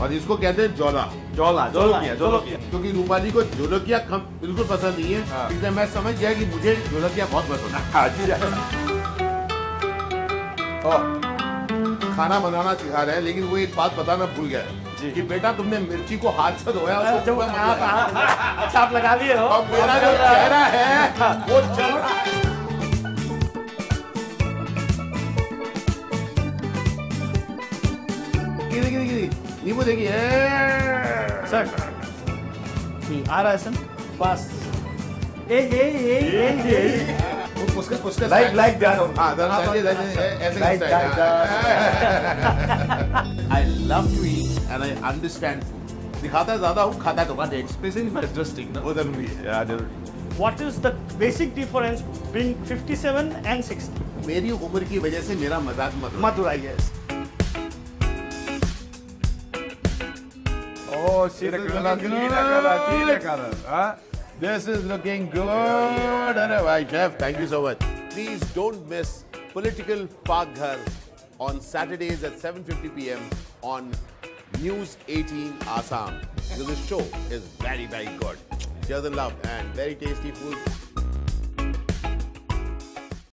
और इसको कहते हैं जोला। जोला जोलोकिया जोलोकिया क्योंकि रूपाली को जोलकिया कम बिल्कुल पसंद नहीं है। हाँ। इसलिए मैं समझ गया कि मुझे जोलकिया बहुत पसंद है। हाँ खाना बनाना सिखा रहे हैं लेकिन वो एक बात बताना भूल गया। कि बेटा तुमने मिर्ची को हाथ से धोया अच्छा, हाँ। हाँ। अच्छा आप लगा दिए हो। और मेरा जो चेहरा है वो चल रहा है। नींबू देखिए। सर। आ रहा है सर। बस ए ए ए ए ए। उसका उसका लाइक लाइक ध्यान हाँ दर- ऐसे I love to eat and I understand food दिखाता ज़्यादा हूँ खाता तो But expressing is interesting, no? वो ज़रूरी है। Yeah, ज़रूरी। What is the basic difference between 57 and 60? मेरी उम्र की वजह से मेरा मज़ाक मत उड़ाओ। Madurai, Oh, she looking good. Teeter color. Huh? This is looking good. Yeah. Uh, Bhai, thank you so much. Please don't miss Political Paghar on Saturdays at 7.50 p.m. on News 18 Assam. This show is very, very good. Cheers and love and very tasty food.